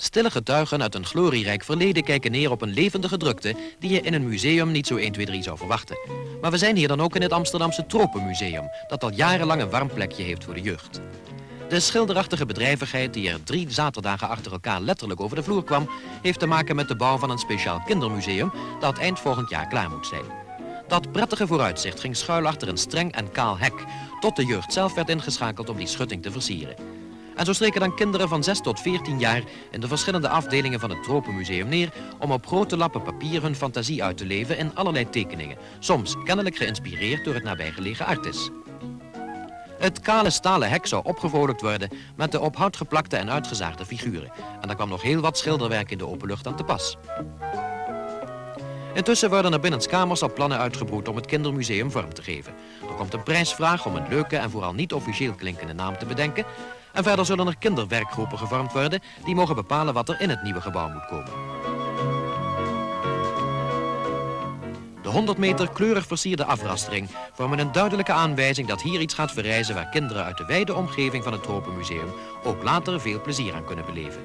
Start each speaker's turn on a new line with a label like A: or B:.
A: Stille getuigen uit een glorierijk verleden kijken neer op een levendige drukte die je in een museum niet zo 1, 2, 3 zou verwachten. Maar we zijn hier dan ook in het Amsterdamse Tropenmuseum, dat al jarenlang een warm plekje heeft voor de jeugd. De schilderachtige bedrijvigheid die er drie zaterdagen achter elkaar letterlijk over de vloer kwam, heeft te maken met de bouw van een speciaal kindermuseum dat eind volgend jaar klaar moet zijn. Dat prettige vooruitzicht ging schuil achter een streng en kaal hek, tot de jeugd zelf werd ingeschakeld om die schutting te versieren. En zo streken dan kinderen van 6 tot 14 jaar in de verschillende afdelingen van het Tropenmuseum neer om op grote lappen papier hun fantasie uit te leven in allerlei tekeningen, soms kennelijk geïnspireerd door het nabijgelegen Artis. Het kale stalen hek zou opgevrolijkt worden met de op hout geplakte en uitgezaagde figuren. En daar kwam nog heel wat schilderwerk in de open lucht aan te pas. Intussen worden er binnenskamers al plannen uitgebroed om het kindermuseum vorm te geven. Er komt een prijsvraag om een leuke en vooral niet officieel klinkende naam te bedenken. En verder zullen er kinderwerkgroepen gevormd worden die mogen bepalen wat er in het nieuwe gebouw moet komen. De 100 meter kleurig versierde afrastering vormen een duidelijke aanwijzing dat hier iets gaat verrijzen waar kinderen uit de wijde omgeving van het Tropenmuseum ook later veel plezier aan kunnen beleven.